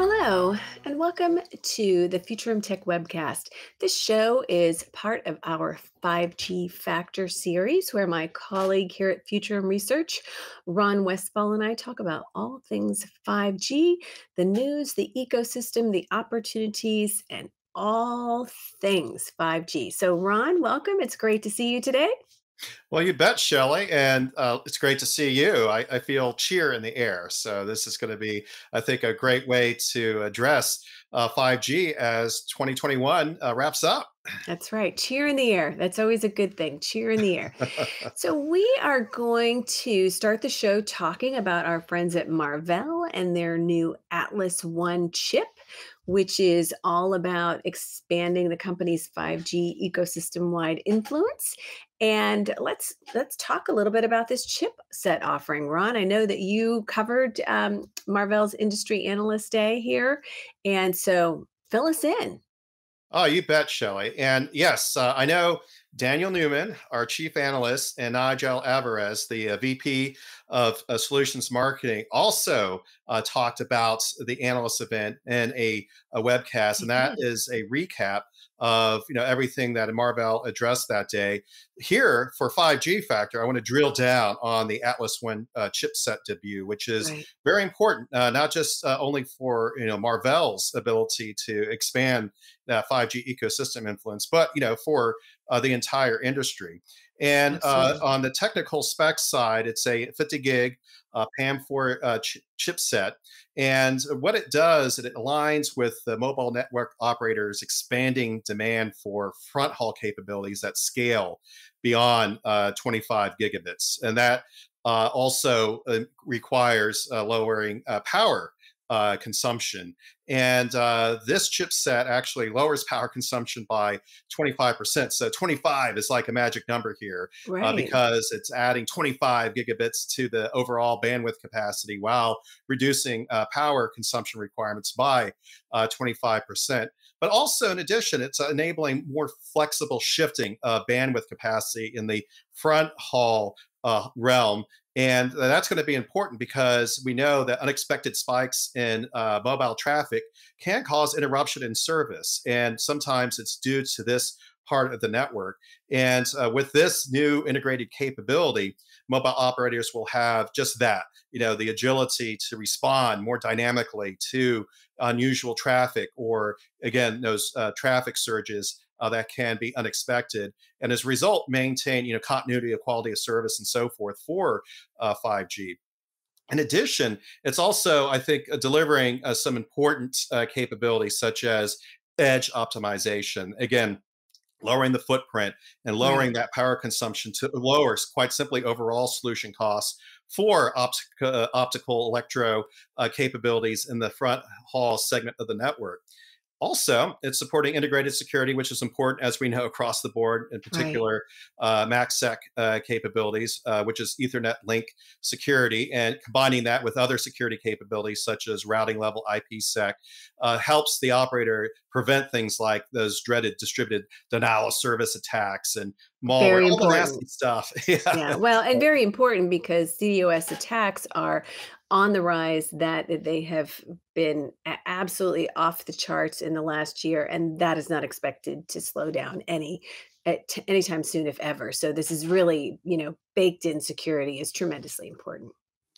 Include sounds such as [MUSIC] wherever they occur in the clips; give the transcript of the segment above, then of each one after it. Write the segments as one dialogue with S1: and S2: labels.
S1: Hello, and welcome to the Futurum Tech webcast. This show is part of our 5G Factor series, where my colleague here at Futurum Research, Ron Westfall, and I talk about all things 5G, the news, the ecosystem, the opportunities, and all things 5G. So, Ron, welcome. It's great to see you today.
S2: Well, you bet, Shelly, and uh, it's great to see you. I, I, feel cheer in the air, so this is going to be, I think, a great way to address uh, 5G as 2021 uh, wraps up.
S1: That's right. Cheer in the air. That's always a good thing. Cheer in the air. [LAUGHS] so, we are going to start the show talking about our friends at Marvell and their new AtlasOne chip which is all about expanding the company's 5G ecosystem wide influence. And let's let's talk a little bit about this chipset offering, Ron. I know that you covered um, Marvell's Industry Analyst Day here, and so fill us in.
S2: Oh, you bet, Shelly. And yes, uh, I know Daniel Newman, our chief analyst, and Nigel Alvarez, the uh, VP of uh, Solutions Marketing, also uh, talked about the analyst event in a, a webcast, and that is a recap of you know everything that Marvell addressed that day. Here for 5G factor, I want to drill down on the AtlasOne uh, chipset debut, which is right. very important, uh, not just uh, only for you know Marvell's ability to expand that 5G ecosystem influence, but you know for uh, the entire industry. And uh, on the technical spec side, it's a 50 gig uh, PAM4 uh, ch- chipset. And what it does, is it aligns with the mobile network operators' expanding demand for front haul capabilities that scale beyond uh, 25 gigabits. And that uh, also uh, requires lowering power uh, consumption. And uh, this chipset actually lowers power consumption by 25%. So 25 is like a magic number here uh, right. uh, because it's adding 25 gigabits to the overall bandwidth capacity while reducing uh, power consumption requirements by 25%. Uh, but also, in addition, it's enabling more flexible shifting of bandwidth capacity in the front haul uh, realm. And that's going to be important because we know that unexpected spikes in uh, mobile traffic can cause interruption in service. And sometimes it's due to this part of the network. And uh, with this new integrated capability, mobile operators will have just that, you know, the agility to respond more dynamically to unusual traffic or, again, those uh, traffic surges uh, that can be unexpected, and as a result, maintain you know continuity of quality of service and so forth for uh, 5G. In addition, it's also, I think, uh, delivering uh, some important uh, capabilities such as edge optimization. Again, lowering the footprint and lowering that power consumption to lowers quite simply overall solution costs for opt- uh, optical electro uh, capabilities in the front haul segment of the network. Also, it's supporting integrated security, which is important, as we know, across the board, in particular, right. uh, MACsec uh, capabilities, uh, which is Ethernet link security, and combining that with other security capabilities, such as routing level IPsec, uh, helps the operator prevent things like those dreaded distributed denial of service attacks and malware, all the nasty stuff. [LAUGHS]
S1: yeah. yeah, well, and very important because DDoS attacks are on the rise that they have been absolutely off the charts in the last year and that is not expected to slow down any at anytime soon if ever so this is really you know baked in security is tremendously important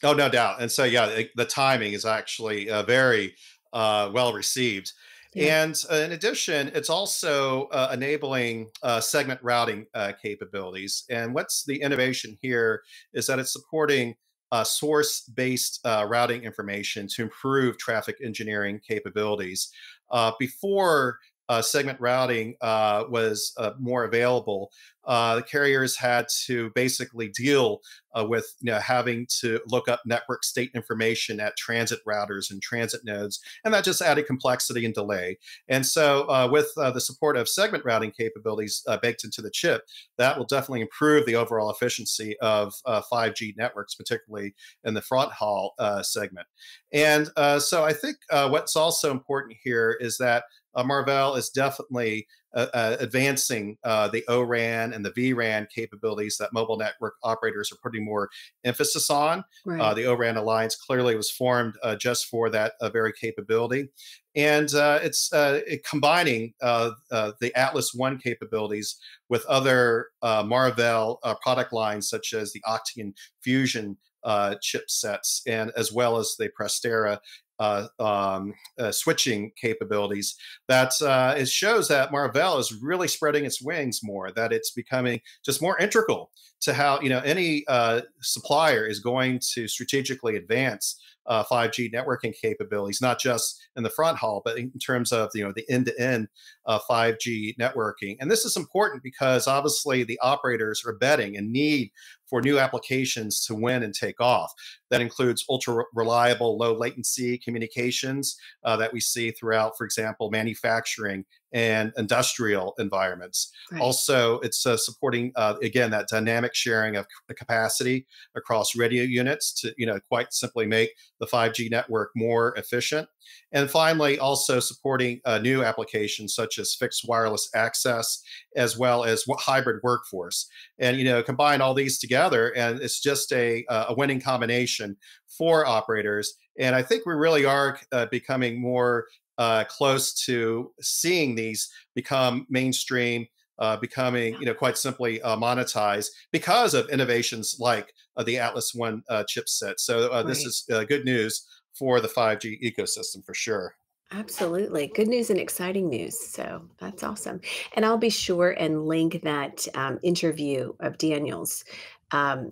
S2: oh no doubt and so yeah the timing is actually uh, very uh, well received yeah. And uh, in addition, it's also uh, enabling uh, segment routing uh, capabilities. And what's the innovation here is that it's supporting uh, source based uh, routing information to improve traffic engineering capabilities. Uh, before uh, segment routing uh, was uh, more available, uh, the carriers had to basically deal uh, with you know, having to look up network state information at transit routers and transit nodes, and that just added complexity and delay. And so, uh, with the support of segment routing capabilities baked into the chip, that will definitely improve the overall efficiency of 5G networks, particularly in the front haul segment. And so, I think what's also important here is that uh, Marvell is definitely uh, uh, advancing uh, the ORAN and the vRAN capabilities that mobile network operators are putting more emphasis on. Uh, right. the ORAN Alliance clearly was formed uh, just for that very capability. And it's it combining the AtlasOne capabilities with other Marvell product lines, such as the OCTEON Fusion uh, chipsets and as well as the Prestera uh, um, uh, switching capabilities. That uh, it shows that Marvell is really spreading its wings more. That it's becoming just more integral to how you know any uh, supplier is going to strategically advance uh, 5G networking capabilities, not just in the front haul, but in terms of you know the end-to-end uh, 5G networking. And this is important because obviously the operators are betting and need for new applications to win and take off. That includes ultra reliable, low latency communications uh, that we see throughout, for example, manufacturing and industrial environments. Right. Also, it's uh, supporting uh, again that dynamic sharing of capacity across radio units to you know quite simply make the 5G network more efficient. And finally, also supporting uh, new applications such as fixed wireless access as well as hybrid workforce. And you know combine all these together, and it's just a a winning combination for operators. And I think we really are uh, becoming more uh, close to seeing these become mainstream, uh, becoming, you know, quite simply uh, monetized because of innovations like uh, the AtlasOne uh, chipset. So uh, this is good news for the 5G ecosystem for sure.
S1: Absolutely. Good news and exciting news. So that's awesome. And I'll be sure and link that um, interview of Daniel's um,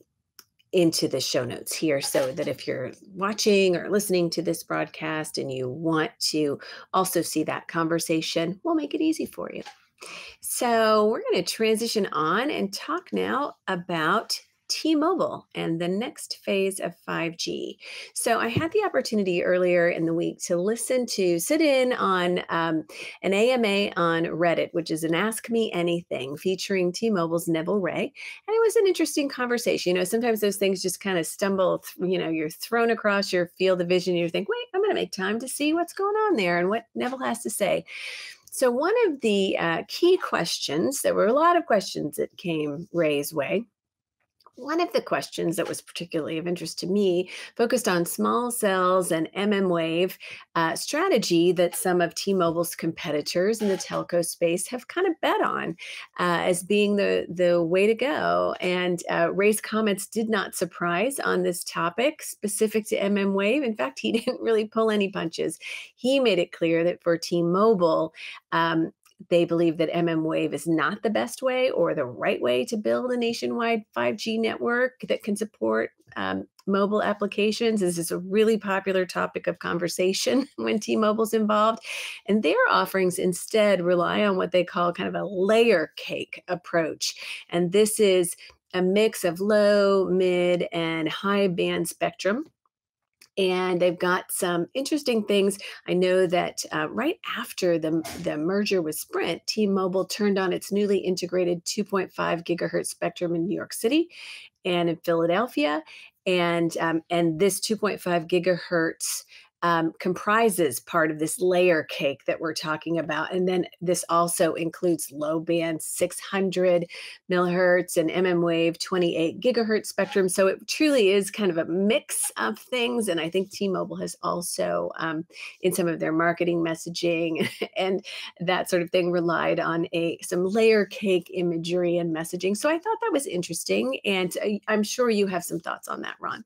S1: into the show notes here so that if you're watching or listening to this broadcast and you want to also see that conversation, we'll make it easy for you. So, we're going to transition on and talk now about T Mobile and the next phase of 5G. So, I had the opportunity earlier in the week to listen to, sit in on um, an AMA on Reddit, which is an Ask Me Anything featuring T Mobile's Neville Ray. And it was an interesting conversation. You know, sometimes those things just kind of stumble, th- you know, you're thrown across your field of vision. You think, wait, I'm going to make time to see what's going on there and what Neville has to say. So, one of the uh, key questions, there were a lot of questions that came Ray's way one of the questions that was particularly of interest to me focused on small cells and MM wave uh, strategy that some of T Mobile's competitors in the telco space have kind of bet on uh, as being the, the way to go. And uh, Ray's comments did not surprise on this topic specific to MM wave. In fact, he [LAUGHS] didn't really pull any punches. He made it clear that for T Mobile, um, they believe that mmWave is not the best way or the right way to build a nationwide 5G network that can support um, mobile applications. This is a really popular topic of conversation [LAUGHS] when T Mobile's involved. And their offerings instead rely on what they call kind of a layer cake approach. And this is a mix of low, mid, and high band spectrum and they've got some interesting things. I know that uh, right after the, the merger with Sprint, T-Mobile turned on its newly integrated 2.5 gigahertz spectrum in New York City and in Philadelphia, and um, and this 2.5 gigahertz um, comprises part of this layer cake that we're talking about. And then this also includes low band 600 millihertz and MM wave 28 gigahertz spectrum. So it truly is kind of a mix of things. And I think T Mobile has also, um, in some of their marketing messaging [LAUGHS] and that sort of thing, relied on a some layer cake imagery and messaging. So I thought that was interesting. And uh, I'm sure you have some thoughts on that, Ron.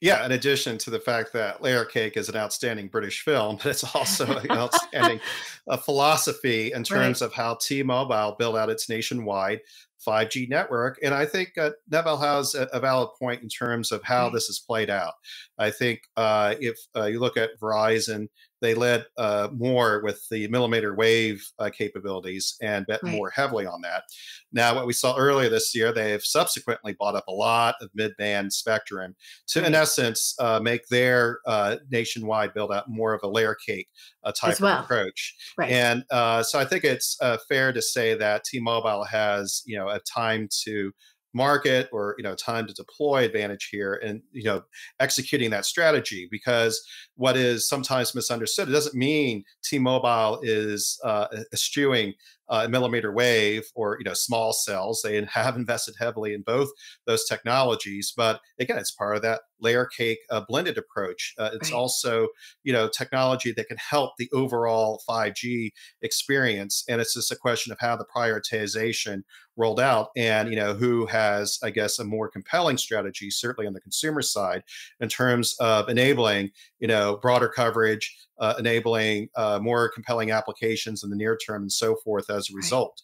S2: Yeah, in addition to the fact that Layer Cake is an outstanding British film, but [LAUGHS] it's also [LAUGHS] an outstanding uh, philosophy in terms right. of how T-Mobile built out its nationwide 5G network. And I think uh, Neville has a, a, valid point in terms of how right. this is played out. I think uh, if uh, you look at Verizon, they led uh, more with the millimeter wave uh, capabilities and bet right. more heavily on that. Now, what we saw earlier this year, they have subsequently bought up a lot of mid-band spectrum to, right. in essence, uh, make their uh, nationwide build out more of a layer cake uh, type well. of approach. Right. And uh, so I think it's fair to say that T-Mobile has, you know, a time to market or you know time to deploy advantage here and you know executing that strategy because what is sometimes misunderstood it doesn't mean t-mobile is uh, eschewing uh, millimeter wave or you know small cells. They [LAUGHS] have invested heavily in both those technologies, but again, it's part of that layer cake uh, blended approach. Uh, it's right. also you know technology that can help the overall 5G experience, and it's just a question of how the prioritization rolled out and you know who has i guess a more compelling strategy certainly on the consumer side in terms of enabling you know broader coverage uh, enabling uh, more compelling applications in the near term and so forth as a result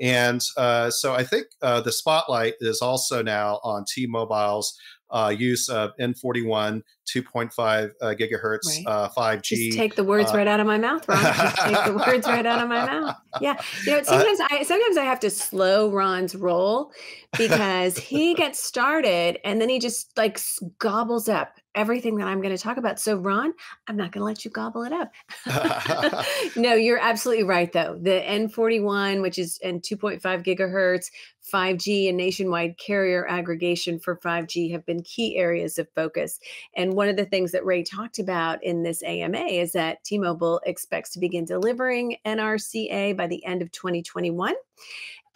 S2: right. and uh, so i think uh, the spotlight is also now on t-mobile's uh, use of N41 2.5 uh, gigahertz right. uh, 5G.
S1: Just take the words right out of my mouth, Ron. Just take the words right out of my [LAUGHS] mouth. Yeah, you know, sometimes I sometimes I have to slow Ron's roll because he [LAUGHS] gets started and then he just like gobbles up everything that I'm going to talk about. So, Ron, I'm not going to let you gobble it up. [LAUGHS] [LAUGHS] no, you're absolutely right, though. The N41, which is and 2.5 gigahertz, 5G, and nationwide carrier aggregation for 5G have been key areas of focus. And one of the things that Ray talked about in this AMA is that T Mobile expects to begin delivering NRCA by the end of 2021.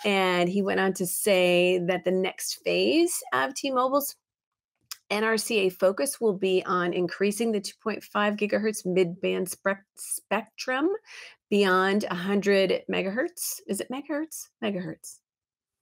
S1: And he went on to say that the next phase of T Mobile's NRCA focus will be on increasing the 2.5 gigahertz mid-band spe- spectrum beyond 100 megahertz. Is it megahertz? Megahertz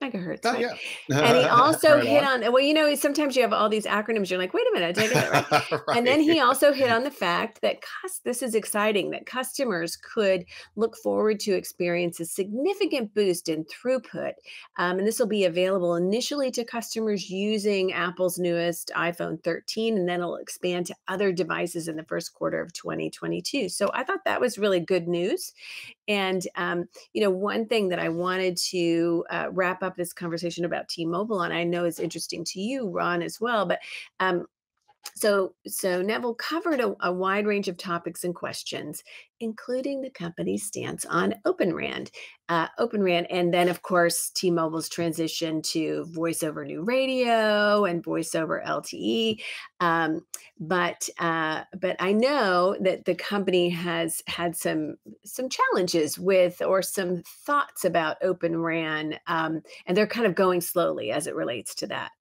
S1: megahertz. Oh, right? yeah. [LAUGHS] and he also right hit on. on, well, you know, sometimes you have all these acronyms. You're like, wait a minute, did I get that right? right? [LAUGHS] And then he also hit on the fact that this is exciting that customers could look forward to experience a significant boost in throughput. Um, and this will be available initially to customers using Apple's newest iPhone 13, and then it'll expand to other devices in the first quarter of 2022. So I thought that was really good news. And, um, you know, one thing that I wanted to uh, wrap up this conversation about T Mobile, and I know it's interesting to you, Ron, as well, but um, so, so Neville covered a, a, wide range of topics and questions, including the company's stance on Open RAN, uh, Open RAN, and then of course T-Mobile's transition to Voice over New Radio and Voice over LTE. Um, but uh, but I know that the company has had some some challenges with or some thoughts about Open RAN, um, and they're kind of going slowly as it relates to that.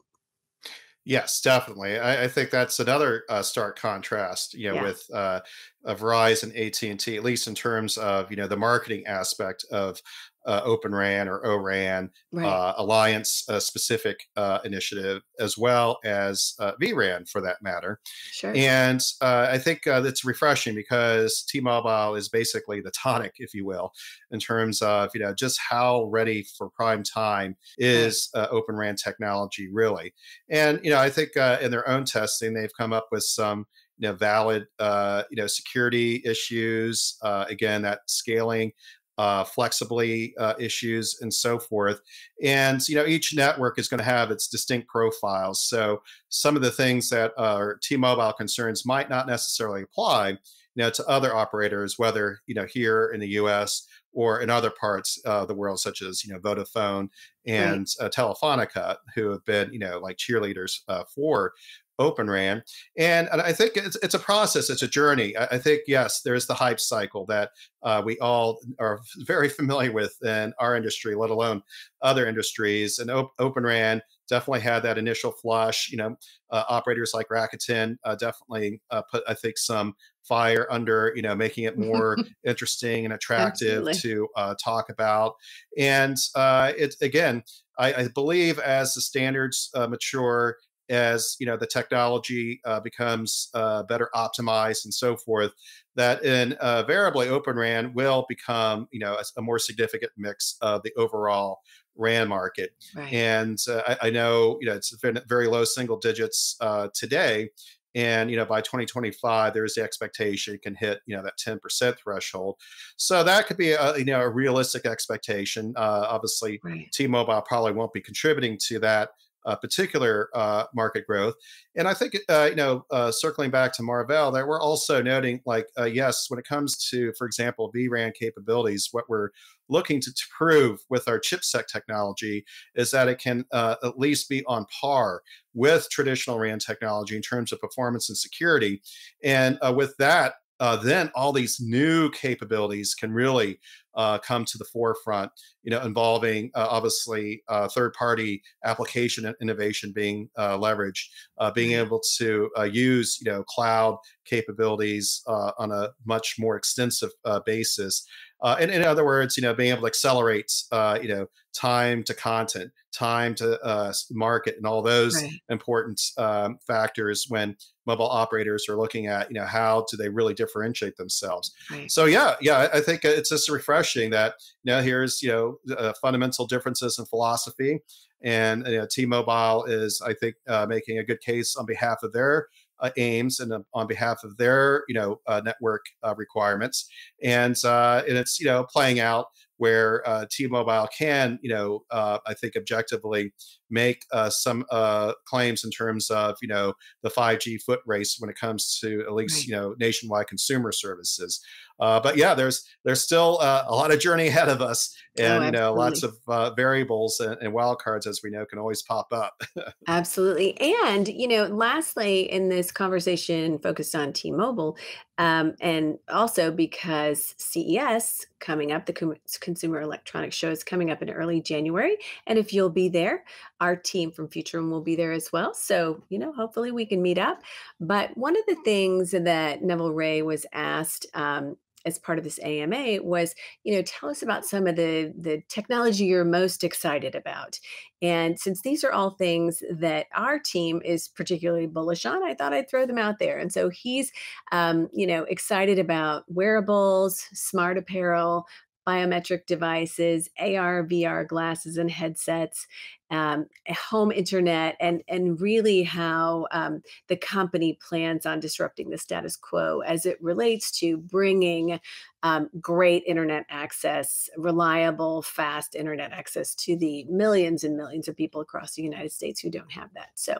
S2: Yes, definitely. I, I think that's another uh, stark contrast, you know, yeah. with uh, Verizon, AT and T, at least in terms of you know the marketing aspect of uh, Open RAN or ORAN right. uh, alliance uh, specific uh, initiative, as well as uh, vRAN for that matter. Sure. And uh, I think that's refreshing because T-Mobile is basically the tonic, if you will, in terms of you know just how ready for prime time is. Open RAN technology really. And you know I think in their own testing they've come up with some you know valid uh, you know security issues uh, again that scaling uh, flexibly uh, issues and so forth. And you know, each network is going to have its distinct profiles. So some of the things that are T-Mobile concerns might not necessarily apply, you know, to other operators, whether you know here in the U.S. or in other parts of the world, such as you know Vodafone and right. uh, Telefonica, who have been you know like cheerleaders uh, for Open RAN. And, and I think it's, it's a process, it's a journey. I, I think, yes, there's the hype cycle that uh, we all are [LAUGHS] very familiar with in our industry, let alone other industries. And op- Open RAN definitely had that initial flush. You know, uh, operators like Rakuten uh, definitely uh, put, I think, some fire under, you know, making it more [LAUGHS] interesting and attractive Absolutely. to uh, talk about. And uh, it's again, I, I, believe as the standards uh, mature, as you know the technology uh, becomes uh, better optimized and so forth that invariably uh, open ran will become you know a, a, more significant mix of the overall ran market right. and uh, I, I, know you know it's been very low single digits uh, today and you know by 2025 there's the expectation it can hit you know that 10% threshold so that could be a you know a realistic expectation uh, obviously right. t-mobile probably won't be contributing to that uh, particular uh, market growth. And I think, uh, you know, uh, circling back to Marvell, that we're also noting, like, uh, yes, when it comes to, for example, vRAN capabilities, what we're looking to, to prove with our chipset technology is that it can uh, at least be on par with traditional RAN technology in terms of performance and security. And with that, uh, then all these new capabilities can really uh, come to the forefront, you know, involving uh, obviously uh, third-party application innovation being uh, leveraged, uh, being mm-hmm. able to use, you know, cloud capabilities on a much more extensive basis. And in other words, you know, being able to accelerate, you know, time to content, time to uh, market, and all those right. important um, factors when mobile operators are looking at, you know, how do they really differentiate themselves. Right. So yeah, yeah, I think it's just refreshing that you know here's you know uh, fundamental differences in philosophy, and you know, T-Mobile is I think uh, making a good case on behalf of their uh, aims and uh, on behalf of their you know uh, network uh, requirements. And uh, and it's you know playing out where uh, T-Mobile can, you know, uh, I think objectively make uh, some uh, claims in terms of, you know, the 5G foot race when it comes to at least, you know, nationwide consumer services. Uh, but yeah, there's there's still uh, a lot of journey ahead of us, oh, and oh, you know, lots of variables and, and wild cards, as we know, can always pop up. [LAUGHS]
S1: absolutely, and you know, lastly, in this conversation focused on T-Mobile, um, and also because CES coming up, the Consumer Electronics Show is coming up in early January. And if you'll be there, our team from Future Futurum will be there as well. So, you know, hopefully we can meet up. But one of the things that Neville Ray was asked um, as part of this AMA was, you know, tell us about some of the the technology you're most excited about. And since these are all things that our team is particularly bullish on, I thought I'd throw them out there. And so he's, um, you know, excited about wearables, smart apparel, biometric devices, AR, VR glasses and headsets, um, home internet, and and really how um, the company plans on disrupting the status quo as it relates to bringing um, great internet access, reliable, fast internet access to the millions and millions of people across the United States who don't have that. So,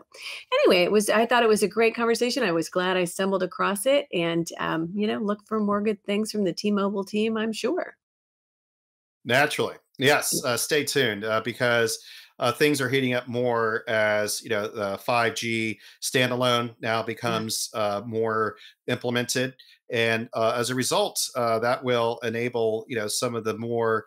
S1: anyway, it was. I thought it was a great conversation. I was glad I stumbled across it, and um, you know, look for more good things from the T-Mobile team. I'm sure.
S2: Naturally. Yes. Uh, stay tuned uh, because uh, things are heating up more as you know the 5G standalone now becomes uh, more implemented, and uh, as a result, uh, that will enable you know some of the more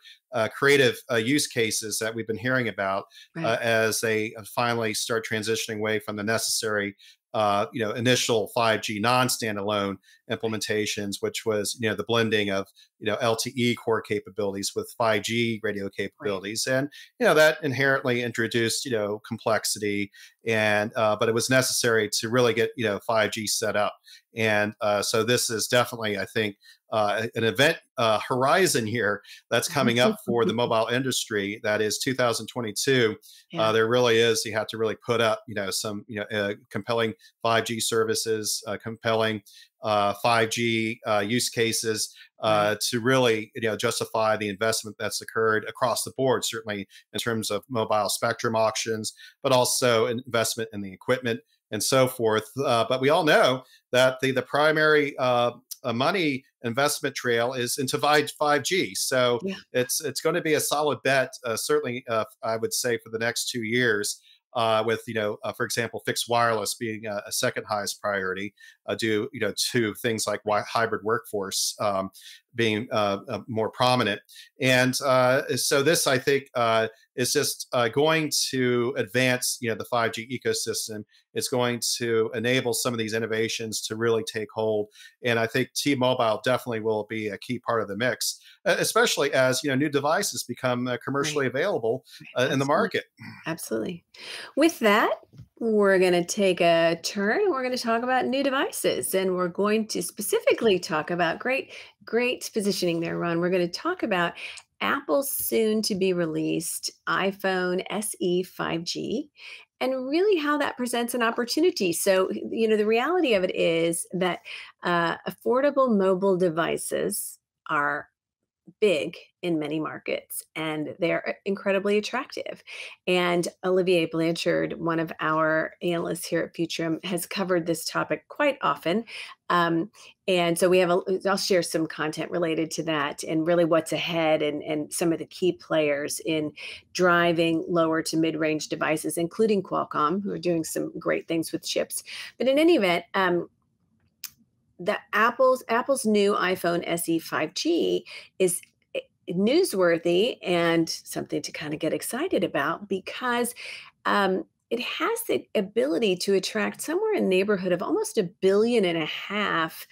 S2: creative use cases that we've been hearing about right. as they finally start transitioning away from the necessary uh, you know, initial 5G non-standalone implementations, which was, you know, the blending of, you know, LTE core capabilities with 5G radio capabilities. Right. And, you know, that inherently introduced, you know, complexity and, uh, but it was necessary to really get, you know, 5G set up. And uh, so this is definitely, I think, uh, an event uh, horizon here that's coming up for the [LAUGHS] mobile industry. That is 2022. Uh, yeah. Uh, there really is. You have to really put up, you know, some, you know, uh, compelling 5G services, uh, compelling 5G use cases to really, you know, justify the investment that's occurred across the board. Certainly in terms of mobile spectrum auctions, but also investment in the equipment and so forth. but we all know that the the primary uh, money investment trail is into 5G. So yeah. it's it's going to be a solid bet, uh, certainly, uh, I would say, for the next two years. Uh, with you know, uh, for example, fixed wireless being a, a second highest priority, uh, due you know to things like hybrid workforce um, being uh, more prominent, and so this I think is just going to advance you know the 5G ecosystem is going to enable some of these innovations to really take hold. And I think T-Mobile definitely will be a key part of the mix, especially as you know new devices become uh, commercially right. available uh, in the market.
S1: Absolutely. With that, we're going to take a turn we're going to talk about new devices and we're going to specifically talk about great great positioning there ron we're going to talk about Apple's soon to be released iPhone SE 5G and really how that presents an opportunity. So, you know, the reality of it is that uh, affordable mobile devices are big in many markets and they're uh, incredibly attractive. And Olivier Blanchard, one of our analysts here at Futurum, has covered this topic quite often. Um, and so we have, a, I'll share some content related to that and really what's ahead and, and some of the key players in driving lower to mid range devices, including Qualcomm, who are doing some great things with chips. But in any event, um, the Apple's Apple's new iPhone SE 5G is newsworthy and something to kind of get excited about because um, it has the ability to attract somewhere in the neighborhood of almost a billion and a half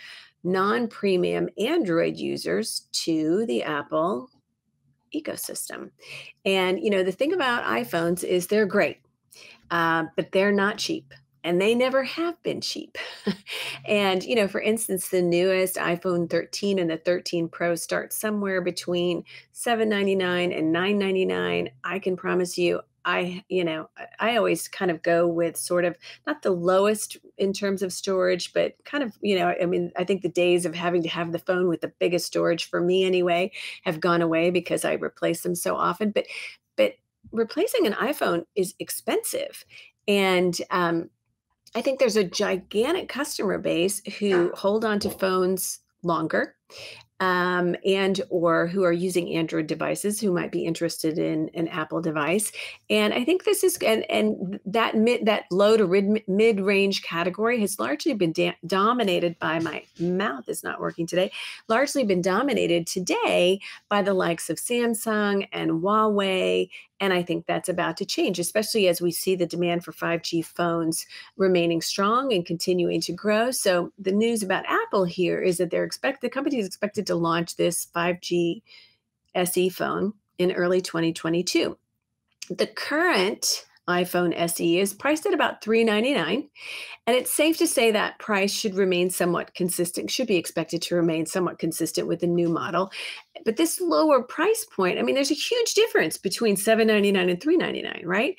S1: non-premium Android users to the Apple ecosystem. And you know, the thing about iPhones is they're great, uh, but they're not cheap and they never have been cheap. [LAUGHS] and, you know, for instance, the newest iPhone 13 and the 13 Pro start somewhere between 799 and 999. I can promise you I, you know, I always kind of go with sort of not the lowest in terms of storage, but kind of, you know, I mean, I think the days of having to have the phone with the biggest storage for me anyway have gone away because I replace them so often. But, but replacing an iPhone is expensive. And um, I think there's a gigantic customer base who hold on to phones longer um, and or who are using android devices who might be interested in an apple device. And i think this is and and that mid that low to mid, mid-range category has largely been da- dominated by my mouth is not working today largely been dominated today by the likes of samsung and huawei and I think that's about to change, especially as we see the demand for 5G phones remaining strong and continuing to grow. So the news about Apple here is that they're expect the company is expected to launch this 5G SE phone in early 2022. The current iPhone SE is priced at about 399. And it's safe to say that price should remain somewhat consistent, should be expected to remain somewhat consistent with the new model. But this lower price point, I mean, there's a huge difference between 799 and 399, right?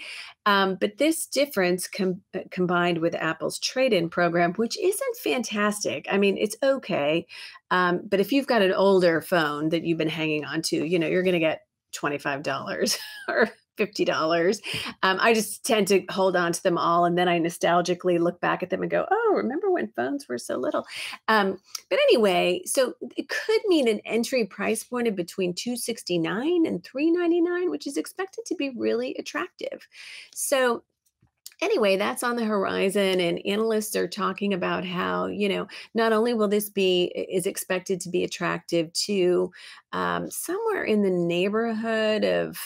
S1: Um, but this difference com- uh, combined with Apple's trade in program, which isn't fantastic. I mean, it's okay. Um, but if you've got an older phone that you've been hanging on to, you know, you're going to get $25 [LAUGHS] or $50. Um, I just tend to hold on to them all. And then I nostalgically look back at them and go, oh, remember when phones were so little? Um, but anyway, so it could mean an entry price point of between 269 and 399 which is expected to be really attractive. So anyway, that's on the horizon, and analysts are talking about how you know not only will this be is expected to be attractive to um, somewhere in the neighborhood of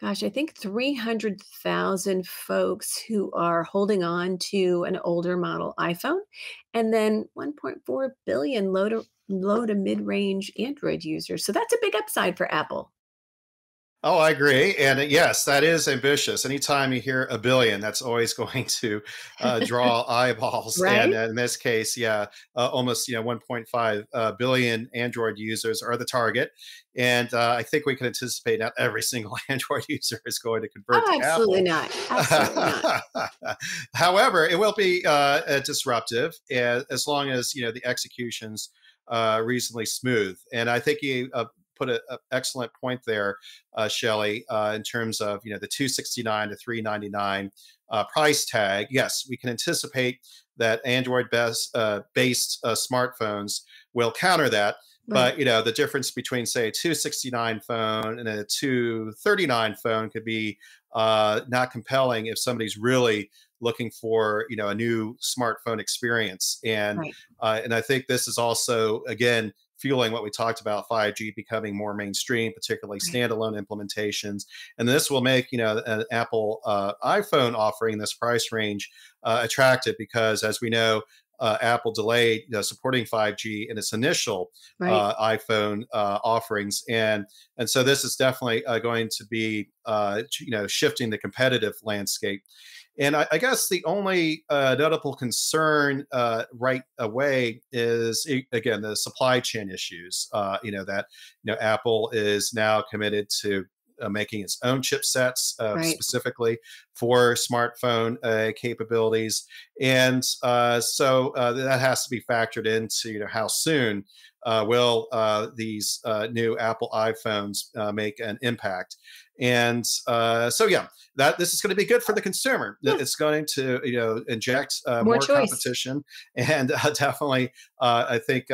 S1: gosh, I think 300,000 folks who are holding on to an older model iPhone, and then 1.4 billion low to, low to mid range Android users. So that's a big upside for Apple.
S2: Oh, I agree. And uh, yes, that is ambitious. Anytime you hear a billion, that's always [LAUGHS] going to uh, draw eyeballs.
S1: right?
S2: And uh, in this case, yeah, uh, almost you know 1.5 uh, billion Android users are the target. And uh, I think we can anticipate not every single [LAUGHS] Android user is going to convert
S1: oh,
S2: to
S1: absolutely
S2: Apple.
S1: not. Absolutely
S2: not. [LAUGHS] However, it will be disruptive as long as you know the executions reasonably smooth. And I think you put an excellent point there, uh, Shelly, uh, in terms of you know the 269 to 399 uh, price tag. Yes, we can anticipate that Android best, uh, based uh, smartphones will counter that. Right. But you know the difference between say a 269 phone and a 239 phone could be uh, not compelling if somebody's really looking for you know a new smartphone experience and right. uh, and I think this is also again fueling what we talked about 5G becoming more mainstream, particularly standalone implementations. And this will make you know an Apple uh, iPhone offering this price range uh, attractive because, as we know. Uh, Apple delayed you know, supporting 5G in its initial right. Uh, iPhone uh, offerings, and and so this is definitely uh, going to be you know shifting the competitive landscape. And I, I guess the only uh, notable concern uh, right away is again the supply chain issues. Uh, you know that you know Apple is now committed to uh, making its own chipsets uh, right. specifically for smartphone uh, capabilities, and uh, so uh, that has to be factored into you know how soon uh, will uh, these uh, new Apple iPhones uh, make an impact? And uh, so, yeah, that this is going to be good for the consumer. Yeah. It's going to you know inject more, more competition [LAUGHS] and definitely, I think,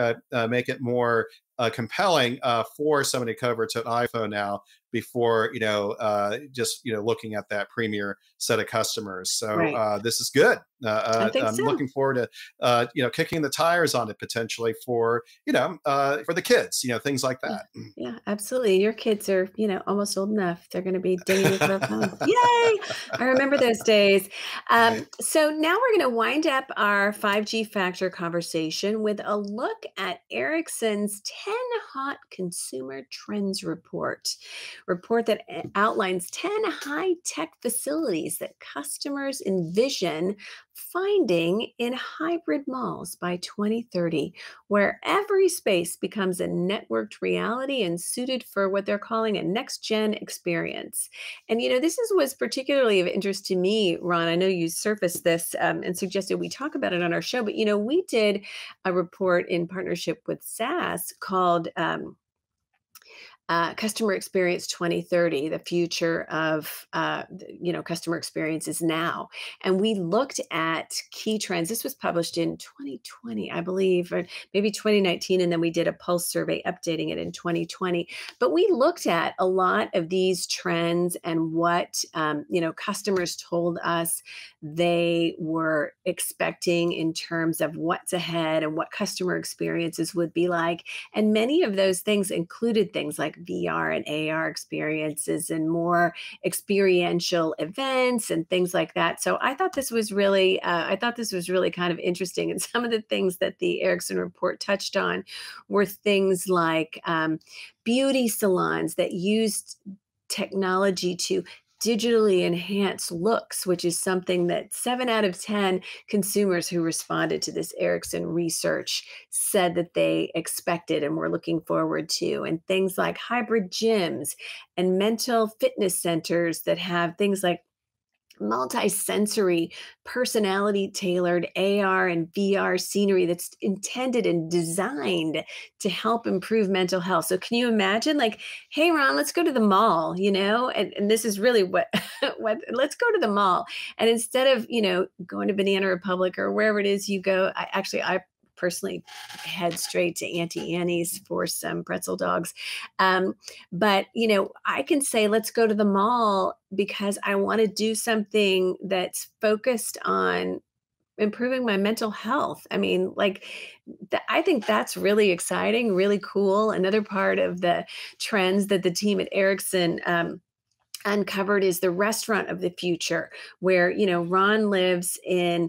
S2: make it more uh, compelling uh, for somebody to cover to an iPhone now before you know uh, just you know looking at that premier set of customers. So right. uh, this is good. Uh, uh I'm so. looking forward to uh, you know kicking the tires on it potentially for you know uh, for the kids. You know things like that.
S1: Yeah, absolutely. Your kids are you know almost old enough. They're going to be dinging for phones. [LAUGHS] Yay! I remember those days. Um, so now we're going to wind up our 5G factor conversation with a look at Ericsson's 10 hot consumer trends report report that eh, outlines 10 high tech facilities that customers envision finding in hybrid malls by 2030, where every space becomes a networked reality and suited for what they're calling a next gen experience. And, you know, this is, was particularly of interest to me, Ron. I know you surfaced this um, and suggested we talk about it on our show, but, you know, we did a report in partnership with SAS called, um, uh, customer experience 2030 the future of uh, you know customer experience is now. And we looked at key trends this was published in 2020 i believe or maybe 2019 and then we did a pulse survey updating it in 2020 but we looked at a lot of these trends and what um, you know customers told us they were expecting in terms of what's ahead and what customer experiences would be like. And many of those things included things like like VR and AR experiences and more experiential events and things like that. So I thought this was really, uh, I thought this was really kind of interesting. And [LAUGHS] some of the things that the Ericsson report touched on were things like um, beauty salons that used technology to digitally enhanced looks, which is something that seven out of 10 consumers who responded to this Ericsson research said that they expected and were looking forward to. And things like hybrid gyms and mental fitness centers that have things like multi-sensory personality tailored AR and VR scenery that's intended and designed to help improve mental health. So can you imagine like, hey Ron, let's go to the mall, you know? And, and this is really what [LAUGHS] what let's go to the mall. And instead of, you know, going to Banana Republic or wherever it is you go, I actually I personally head straight to Auntie Anne's for some pretzel dogs. Um, but, you know, I can say, let's go to the mall because I want to do something that's focused on improving my mental health. I mean, like, th- I think that's really exciting, really cool. Another part of the trends that the team at Ericsson, um, uncovered is the restaurant of the future where you know ron lives in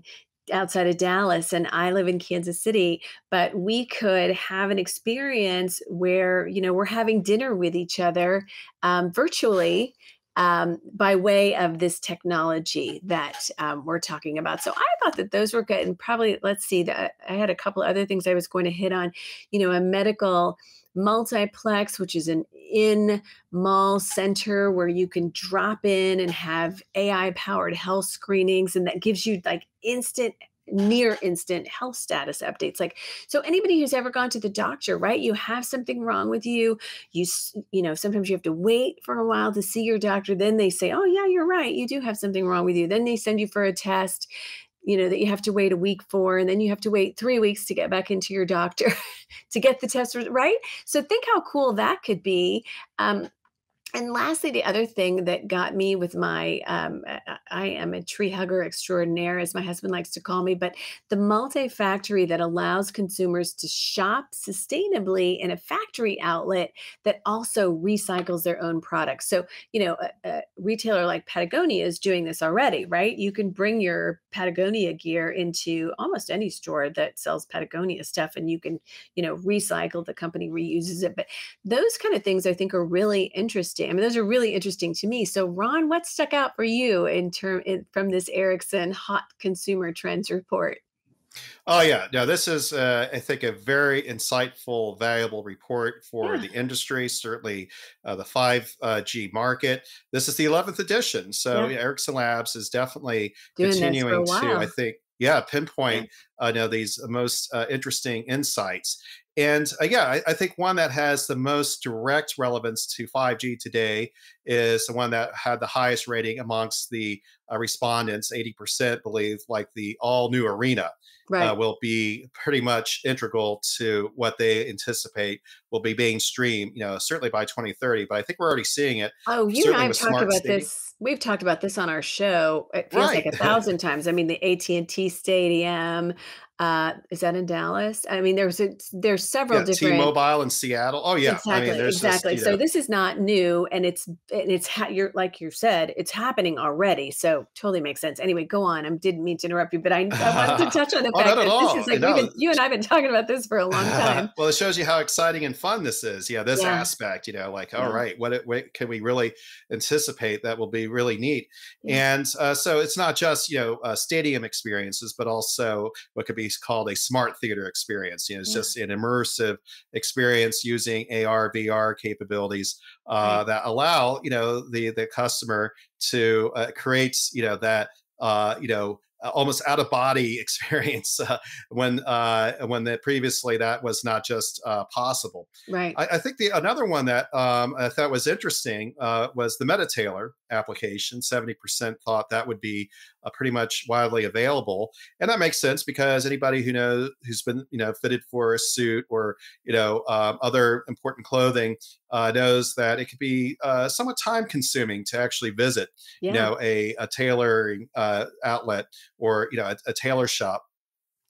S1: outside of Dallas and I live in Kansas City, but we could have an experience where, you know, we're having dinner with each other um, virtually um, by way of this technology that um, we're talking about. So I thought that those were good. And probably, let's see, that I had a couple other things I was going to hit on, you know, a medical multiplex, which is an in mall center where you can drop in and have AI powered health screenings. And that gives you like instant near instant health status updates like so anybody who's ever gone to the doctor right you have something wrong with you you you know sometimes you have to wait for a while to see your doctor then they say oh yeah you're right you do have something wrong with you then they send you for a test you know that you have to wait a week for and then you have to wait three weeks to get back into your doctor [LAUGHS] to get the test right? So think how cool that could be. Um, and lastly, the other thing that got me with my, um, I am a tree hugger extraordinaire, as my husband likes to call me, but the multi factory that allows consumers to shop sustainably in a factory outlet that also recycles their own products. So, you know, a, a retailer like Patagonia is doing this already, right? You can bring your Patagonia gear into almost any store that sells Patagonia stuff and you can, you know, recycle, the company reuses it. But those kind of things I think are really interesting interesting. I mean, those are really interesting to me. So, Ron, what stuck out for you in term in, from this Ericsson Hot Consumer Trends report?
S2: Oh yeah, no, this is uh, I think a very insightful, valuable report for yeah. the industry. Certainly, uh, the five uh, G market. This is the eleventh edition, so yeah. Ericsson Labs is definitely Doing continuing to I think yeah, pinpoint, uh, you know, these most uh, interesting insights. And uh, yeah, I, I think one that has the most direct relevance to 5G today is the one that had the highest rating amongst the uh, respondents. 80% believe like the all new arena uh,
S1: Right.
S2: will be pretty much integral to what they anticipate will be being streamed, you know, certainly by 2030. But I think we're already seeing it,
S1: Oh, you and I have talked about
S2: stadium.
S1: this. We've talked about this on our show. It feels like
S2: a
S1: 1,000 [LAUGHS] times. I mean, the AT&T Stadium, uh, is that in Dallas? I mean, there's a there's several
S2: yeah,
S1: different
S2: T-Mobile in Seattle. Oh yeah, I mean,
S1: Exactly, exactly.
S2: you
S1: So
S2: know
S1: this is not new, and it's and it's ha you're like you said, it's happening already, so totally makes sense. Anyway, go on. I didn't mean to interrupt you, but I I wanted to [LAUGHS] touch on the
S2: oh,
S1: fact
S2: at
S1: that this is like
S2: No,
S1: been you and I have been talking about this for a long time. [LAUGHS]
S2: well, it shows you how exciting and fun this is. Yeah, this
S1: Yeah,
S2: aspect, you know, like, all
S1: yeah,
S2: right, what, it, what can we really anticipate that will be really neat? And uh, so it's not just, you know, uh, stadium experiences, but also what could be called a smart theater experience. You know, it's
S1: yeah,
S2: just an immersive experience using AR, VR capabilities uh,
S1: right.
S2: that allow, you know, the, the customer to uh, create, you know, that, uh, you know, uh, almost out of body [LAUGHS] experience uh, when uh, when the, previously that was not just uh, possible.
S1: Right.
S2: I, I think the another one that um, I thought was interesting uh, was the MetaTailor application. Seventy percent thought that would be uh, pretty much widely available, and that makes sense because anybody who knows who's been you know fitted for a suit or you know um, other important clothing uh, knows that it could be uh, somewhat time consuming to actually visit you know a, a tailoring uh, outlet or you know a, a tailor shop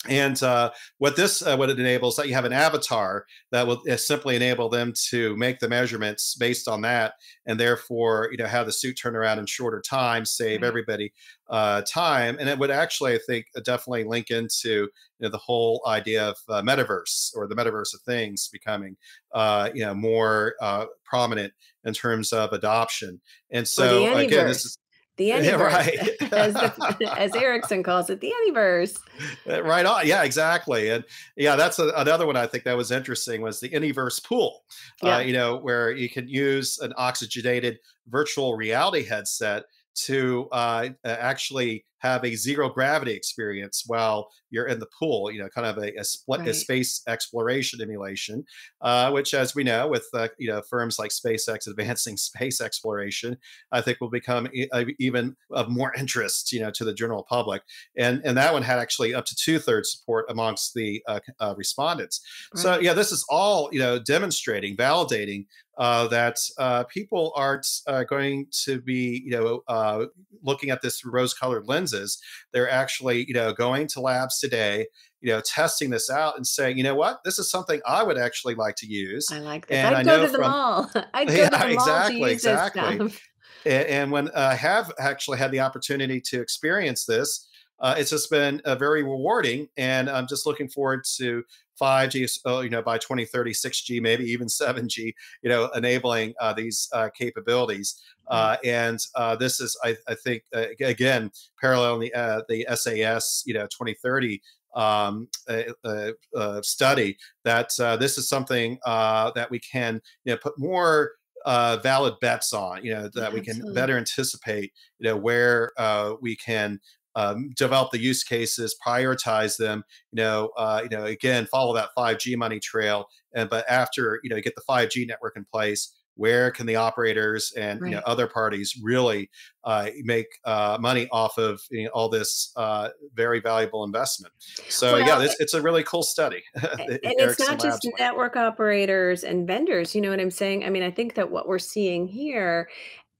S2: and uh, what this uh, what it enables that you have an avatar that will uh, simply enable them to make the measurements based on that, and therefore you know have the suit turn around in shorter time, save
S1: right.
S2: everybody uh, time, and it would actually I think uh, definitely link into you know the whole idea of uh, metaverse or the metaverse of things becoming uh, you know more uh, prominent in terms of adoption. And so again, this is
S1: The [LAUGHS]
S2: yeah, right. [LAUGHS]
S1: as the [LAUGHS] as Ericsson calls it, the Anyverse.
S2: Uh, Right on. Yeah, exactly. And yeah, that's a, another one I think that was interesting was the Anyverse pool. Uh,
S1: Yeah,
S2: you know, where you can use an oxygenated virtual reality headset to uh, uh, actually have a zero gravity experience while you're in the pool. You know, kind of a, a split a space exploration emulation, uh, which, as we know, with uh, you know firms like SpaceX [LAUGHS] advancing space exploration, I think will become e- uh, even of more interest, you know, to the general public and and that one had actually up to two thirds support amongst the uh, uh, respondents. So yeah, this is all you know demonstrating, validating uh, that uh, people aren't uh, going to be you know uh, looking at this rose-colored lenses. They're actually you know going to labs today, you know, testing this out and saying, you know what, this is something I would actually like to use.
S1: I like this.
S2: And I
S1: I'd go
S2: know
S1: to the
S2: from
S1: mall. [LAUGHS] I'd go to
S2: yeah,
S1: the mall to
S2: exactly,
S1: use this
S2: exactly.
S1: stuff.
S2: A- And when I have actually had the opportunity to experience this, uh, it's just been uh, very rewarding. And I'm just looking forward to 5G, uh, you know, by 2030, 6G, maybe even 7G, you know, enabling uh, these uh, capabilities. Uh, and uh, this is, I, I think, uh, again, parallel the uh, the SAS, you know, 2030 um, uh, uh, uh, study that uh, this is something uh, that we can, you know, put more uh, valid bets on, you know, that we can better anticipate, you know, where uh, we can um, develop the use cases, prioritize them, you know, uh, you know, again, follow that 5G money trail. And but after, you know, you get the 5G network in place, where can the operators and you know other parties really uh, make uh, money off of you know, all this uh, very valuable investment? So yeah,
S1: Well,
S2: this, it's a really cool study, [LAUGHS]
S1: And it's not just network operators and vendors, you know what I'm saying? I mean, I think that what we're seeing here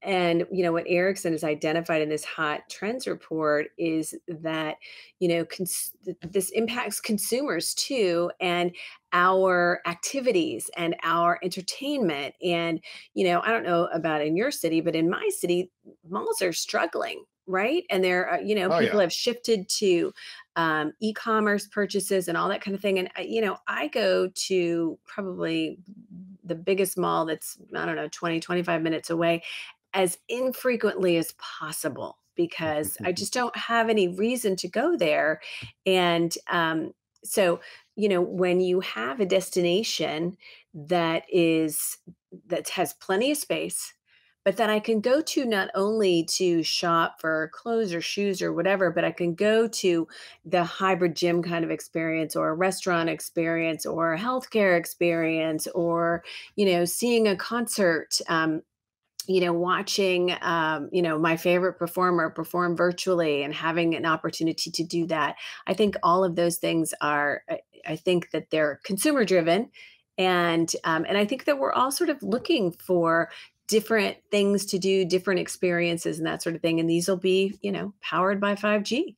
S1: and you know what Ericsson has identified in this hot trends report is that you know cons- this impacts consumers too and our activities and our entertainment. And you know I don't know about in your city but in my city malls are struggling right? And they're uh, you know
S2: Oh
S1: people
S2: yeah,
S1: have shifted to um, e-commerce purchases and all that kind of thing. And you know, I go to probably the biggest mall that's I don't know 20 25 minutes away as infrequently as possible because I just don't have any reason to go there. And um, so, you know, when you have a destination that is that has plenty of space but that I can go to not only to shop for clothes or shoes or whatever, but I can go to the hybrid gym kind of experience or a restaurant experience or a healthcare experience or, you know, seeing a concert. Um, you know, watching, um, you know, my favorite performer perform virtually and having an opportunity to do that. I think all of those things are, I, I think that they're consumer driven. And um, and I think that we're all sort of looking for different things to do, different experiences and that sort of thing. And these will be, you know, powered by 5G.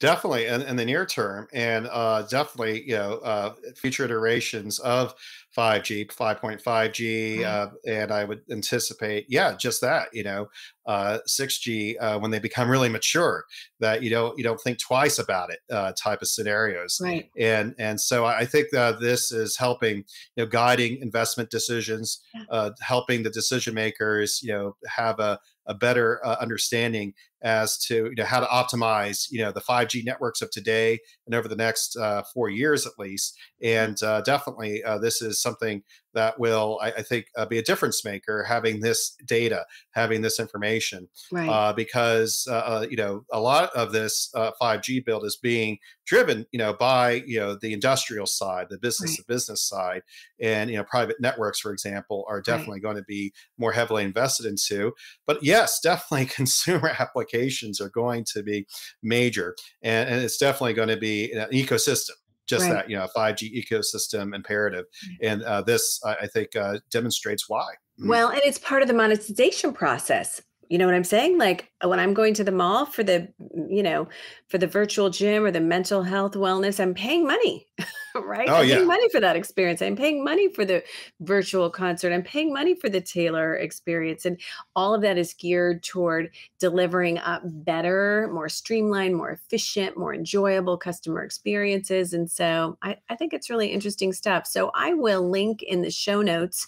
S2: Definitely, in, in the near term, and uh, definitely, you know, uh, future iterations of 5G, 5.5G,
S1: Right.
S2: uh, and I would anticipate, yeah, just that, you know, uh, 6G uh, when they become really mature, that you don't you don't think twice about it, uh, type of scenarios,
S1: Right.
S2: and and so I think that this is helping, you know, guiding investment decisions,
S1: Yeah.
S2: uh, helping the decision makers, you know, have a a better uh, understanding as to you know how to optimize you know the 5G networks of today and over the next uh, four years at least. And uh, definitely, uh, this is something that will, I, I think, uh, be a difference maker having this data, having this information,
S1: Right.
S2: uh, because you know a lot of this uh, 5G build is being driven, you know, by you know the industrial side, the business
S1: Right.
S2: to business side, and you know private networks, for example, are
S1: Right.
S2: definitely going to be more heavily invested into. But yes, [LAUGHS] definitely consumer applications are going to be major, and, and it's definitely going to be an ecosystem. Just
S1: Right.
S2: that, you know, 5G ecosystem imperative,
S1: Right.
S2: and uh, this I, I think uh, demonstrates why. Mm.
S1: Well, and it's part of the monetization process. You know what I'm saying? Like when I'm going to the mall for the, you know, for the virtual gym or the mental health wellness, I'm paying money, [LAUGHS] right?
S2: Oh
S1: I'm paying
S2: yeah,
S1: money for that experience. I'm paying money for the virtual concert. I'm paying money for the tailor experience. And all of that is geared toward delivering up better, more streamlined, more efficient, more enjoyable customer experiences. And so I, I think it's really interesting stuff. So I will link in the show notes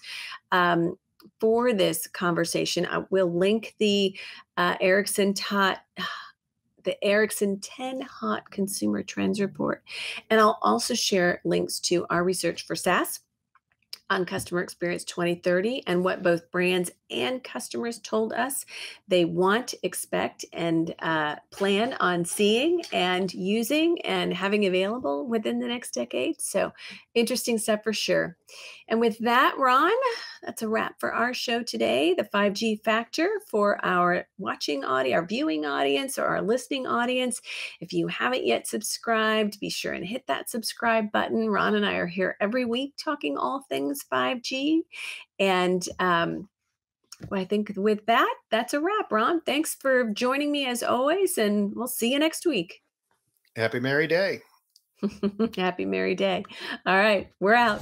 S1: um, for this conversation. I will link the uh, Ericsson Tot. [SIGHS] The Ericsson 10 Hot Consumer Trends Report. And I'll also share links to our research for SAS on Customer Experience 2030 and what both brands and customers told us they want, expect, and uh, plan on seeing and using and having available within the next decade. So, interesting stuff for sure. And with that, Ron, that's a wrap for our show today. The 5G factor for our watching audience, our viewing audience, or our listening audience. If you haven't yet subscribed, be sure and hit that subscribe button. Ron and I are here every week talking all things 5G. And um, I think with that, that's a wrap, Ron. Thanks for joining me as always, and we'll see you next week.
S2: happy merry day. [LAUGHS]
S1: Happy Merry Day. All right, we're out.